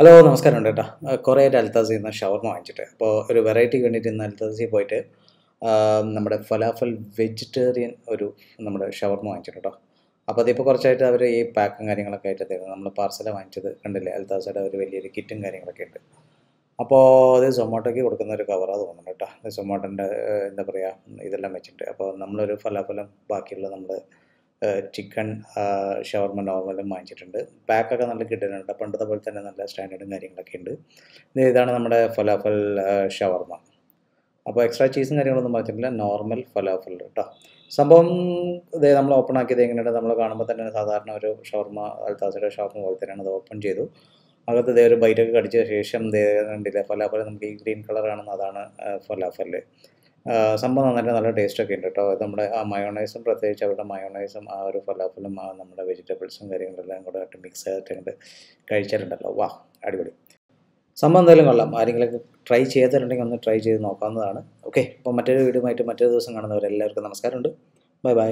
Hello നമസ്കാരം ഉണ്ട് കേട്ടോ. കുറേ ആയിട്ട് അൽത്താസിൽ നിന്ന് ഷവർമ വാങ്ങിച്ചിട്ട്. അപ്പോൾ ഒരു വെറൈറ്റി വേണ്ടിയിട്ട് ഇന്ന് അൽത്താസിൽ പോയിട്ട് നമ്മുടെ ഫലാഫൽ വെജിറ്റേറിയൻ ഒരു നമ്മുടെ ഷവർമ വാങ്ങിച്ചിട്ട് കേട്ടോ. അപ്പോൾ അതിപ്പോൾ കുറച്ചായിട്ട് അവർ ഈ പാക്കും കാര്യങ്ങളൊക്കെ ആയിട്ട് തരുന്നത് നമ്മൾ പാർസലാണ് വാങ്ങിച്ചത് കണ്ടില്ലേ? അൽത്താസയുടെ ഒരു വലിയൊരു കിറ്റും കാര്യങ്ങളൊക്കെ ഉണ്ട് അപ്പോൾ അത് സൊമാട്ടോയ്ക്ക് കൊടുക്കുന്ന ഒരു കവറാണ് തോന്നുന്നു കേട്ടോ. സൊമാട്ടോന്റെ എന്താ പറയുക ഇതെല്ലാം വെച്ചിട്ട്. അപ്പോൾ നമ്മളൊരു ഫലാഫലം ബാക്കിയുള്ള നമ്മൾ ചിക്കൻ ഷവർമ നോർമലും വാങ്ങിച്ചിട്ടുണ്ട്. പാക്കൊക്കെ നല്ല കിട്ടുന്നുണ്ട്. പണ്ടത്തെ പോലെ തന്നെ നല്ല സ്റ്റാൻഡേർഡും കാര്യങ്ങളൊക്കെ ഉണ്ട്. ഇതാണ് നമ്മുടെ ഫലാഫൽ ഷവർമ അപ്പോൾ എക്സ്ട്രാ ചീസും കാര്യങ്ങളൊന്നും പറഞ്ഞിട്ടില്ല നോർമൽ ഫലാഫൽ കേട്ടോ. സംഭവം ഇത് നമ്മൾ ഓപ്പൺ ആക്കിയത് എങ്ങനെയാണ്? നമ്മൾ കാണുമ്പോൾ തന്നെ സാധാരണ ഒരു ഷവർമ അൽത്താസയുടെ ഷവർമ പോലെ തന്നെയാണ് അത് ഓപ്പൺ ചെയ്തു. അകത്ത് ഇതേ ഒരു ബൈറ്റൊക്കെ കടിച്ച ശേഷം കണ്ടില്ലേ? ഫലാഫൽ നമുക്ക് ഈ ഗ്രീൻ കളർ കാണുന്ന അതാണ് ഫലാഫൽ സംഭവം നന്നായിട്ട് നല്ല ടേസ്റ്റൊക്കെ ഉണ്ട് കേട്ടോ നമ്മുടെ ആ മയോണൈസും പ്രത്യേകിച്ച് അവരുടെ മയോണൈസും ആ ഒരു ഫലാഫലും ആ നമ്മുടെ വെജിറ്റബിൾസും കാര്യങ്ങളെല്ലാം കൂടെ ആയിട്ട് മിക്സ് ചെയ്തിട്ടുണ്ട് കഴിച്ചിട്ടുണ്ടല്ലോ വാ അടിപൊളി. സംഭവം എന്തായാലും കൊള്ളാം. ആരെങ്കിലും ട്രൈ ചെയ്തിട്ടുണ്ടെങ്കിൽ ഒന്ന് ട്രൈ ചെയ്ത് നോക്കാവുന്നതാണ്. ഓക്കെ അപ്പോൾ മറ്റൊരു വീഡിയോ ആയിട്ട് മറ്റൊരു ദിവസം കാണുന്നവരെല്ലാവർക്കും നമസ്കാരമുണ്ട്. Bye bye